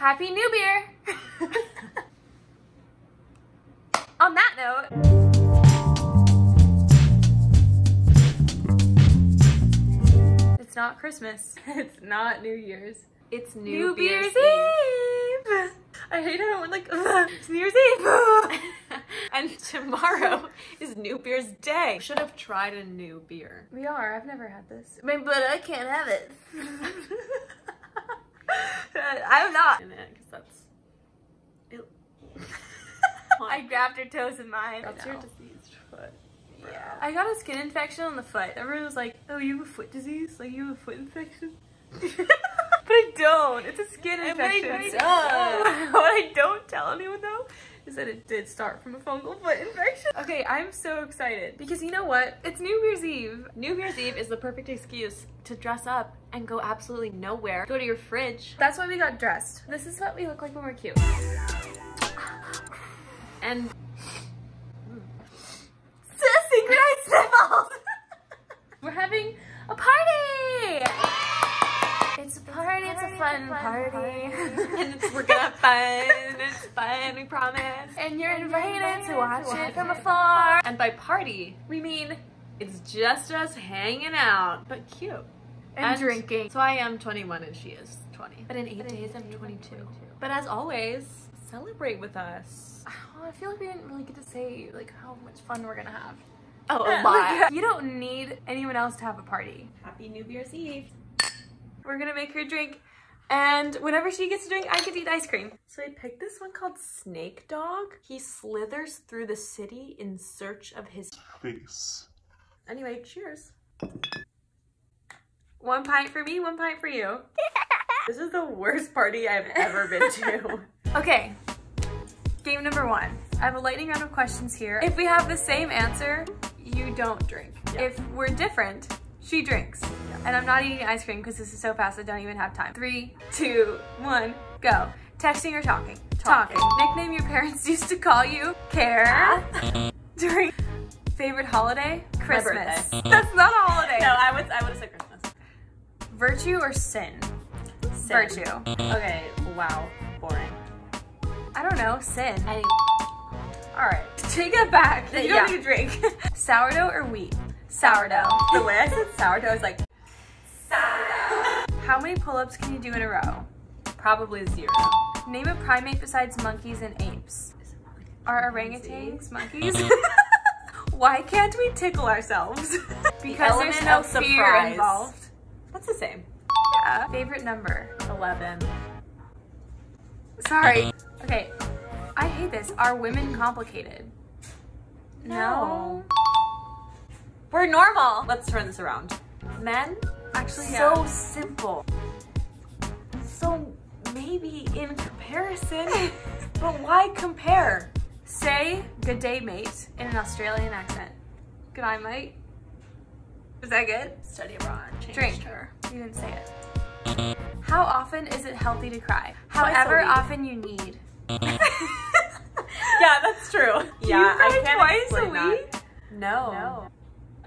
Happy New Beer! On that note, it's not Christmas. It's not New Year's. It's New, New Beer's, Eve! I hate how we're like, it's New Year's Eve! and tomorrow is New Beer's Day. Should have tried a new beer. we are, I've never had this. I mean, but I can't have it. I'm not. In it, because that's. I grabbed her toes in mine. That's your diseased foot. Yeah. I got a skin infection on the foot. Everyone was like, oh, you have a foot disease? Like, you have a foot infection? but I don't. It's a skin I infection. So- not. what I don't tell anyone, though, is that it did start from a fungal foot infection. Okay, I'm so excited. Because you know what? It's New Year's Eve. New Year's Eve is the perfect excuse to dress up and go absolutely nowhere. Go to your fridge That's why we got dressed. This is what we look like when we're cute. and Synchronized sniffles! we're having a party! It's a party, it's a fun party. and we're gonna have fun. It's fun, we promise. And you're invited to watch it from afar. And by party, We mean it's just us hanging out, but cute. and, drinking. So I am 21 and she is 20. But in eight days, I'm 22. But as always, celebrate with us. Oh, I feel like we didn't really get to say like how much fun we're gonna have. Oh, Like, you don't need anyone else to have a party. Happy New Year's Eve. We're gonna make her drink, and whenever she gets to drink, I get to eat ice cream. So I picked this one called Snake Dog. He slithers through the city in search of his face. Anyway, cheers. One pint for me, one pint for you. this is the worst party I've ever been to. okay, game number one. I have a lightning round of questions here. If we have the same answer, you don't drink. Yeah. If we're different, she drinks. And I'm not eating ice cream because this is so fast I don't even have time. Three, two, one, go. Texting or talking? Talking. Nickname your parents used to call you? Care. During favorite holiday? Christmas. That's not a holiday. No, I would I would have said Christmas. Virtue or sin? Sin. Virtue. Okay, wow. Boring. I don't know. Sin. I Alright. Take it back. You don't Yeah. need to drink. Sourdough or wheat? Sourdough. the way I said sourdough is like sourdough. How many pull-ups can you do in a row? probably zero. Name a primate besides monkeys and apes. Are orangutans monkeys? Uh-huh. Why can't we tickle ourselves? because there's element no fear surprise. involved. That's the same. Yeah. Favorite number? 11. Sorry. Uh-huh. Okay. I hate this. Are women complicated? No. We're normal. Let's turn this around. Men, Actually, so yeah. simple. So maybe in comparison, but why compare? Say good day, mate, in an Australian accent. Good eye, mate. Is that good? Study abroad. Drink. her. You didn't say it. How often is it healthy to cry? However week. often you need. Yeah, that's true. Do yeah, you cry I can't twice a explain that. week? No.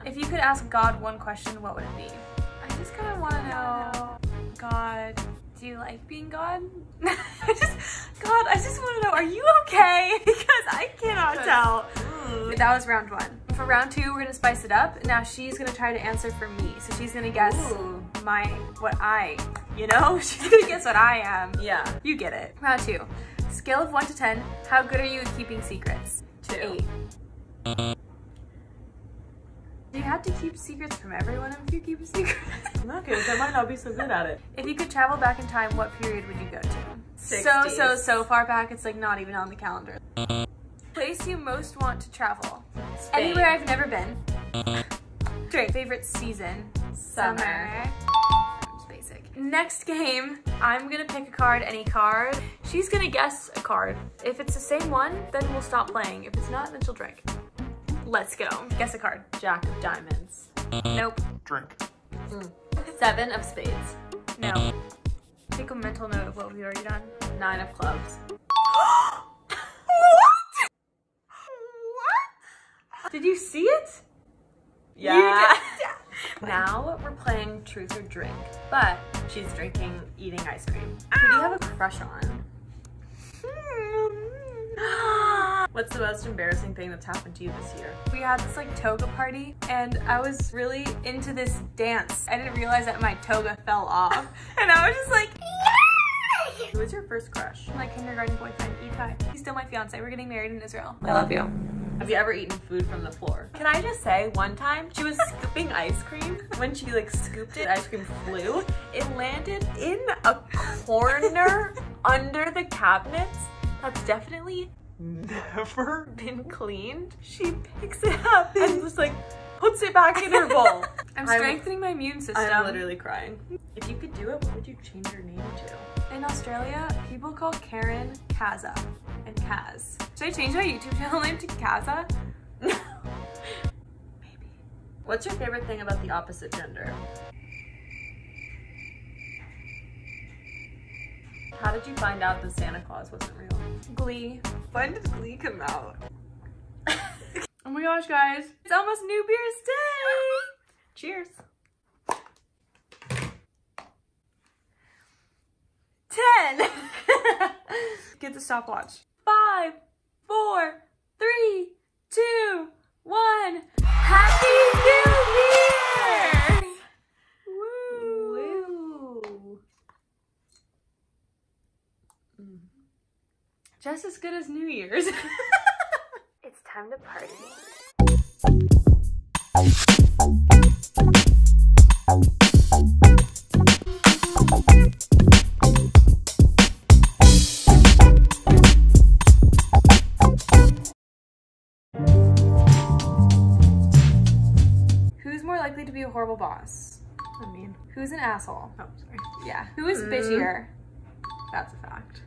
If you could ask God one question, what would it be? I just kind of want to know, God, do you like being God? I just, God, I just want to know, are you okay? Because I cannot tell. Mm. That was round one. For round two, we're gonna spice it up. Now she's gonna try to answer for me. So she's gonna guess Ooh. my, what I, you know? She's gonna guess what I am. Yeah. You get it. Round two. Scale of one to 10, how good are you at keeping secrets? Two. Eight. Have to keep secrets from everyone if you keep a secret? No, because I might not be so good at it. if you could travel back in time, what period would you go to? So, 60s. so, so far back, it's like not even on the calendar. Place you most want to travel? Spain. Anywhere I've never been. Drink. Favorite season? Summer. It's basic. Next game, I'm gonna pick a card, any card. She's gonna guess a card. If it's the same one, then we'll stop playing. If it's not, then she'll drink. Let's go. Guess a card. Jack of diamonds. Nope. Drink. Hmm. Seven of spades. No. Take a mental note of what we've already done. Nine of clubs. what? What? Did you see it? Yeah. Now we're playing truth or drink, but she's drinking, eating ice cream. Who do you have a crush on? What's the most embarrassing thing that's happened to you this year? We had this like toga party and I was really into this dance. I didn't realize that my toga fell off and I was just like, Who was your first crush? my kindergarten boyfriend, Itai. He's still my fiance. We're getting married in Israel. I love you. Have you ever eaten food from the floor? Can I just say, one time she was scooping ice cream. When she like scooped it, ice cream flew. It landed in a corner under the cabinets. That's definitely never been cleaned. She picks it up and just like puts it back in her bowl. I'm I'm- strengthening my immune system. I'm literally crying. If you could do it, what would you change your name to? In Australia, people call Karen Kaza and Kaz. Should I change my YouTube channel name to Kaza? No. Maybe. What's your favorite thing about the opposite gender? How did you find out that Santa Claus wasn't real? Glee. When did Glee come out? oh my gosh, guys. It's almost New Beer's Day! Cheers. Ten! Get the stopwatch. Five, four, three, two, one. Just as good as New Year's. It's time to party. Who's more likely to be a horrible boss? I mean, Who's an asshole? oh, sorry. Yeah. Who is Mm. bitchier? That's a fact.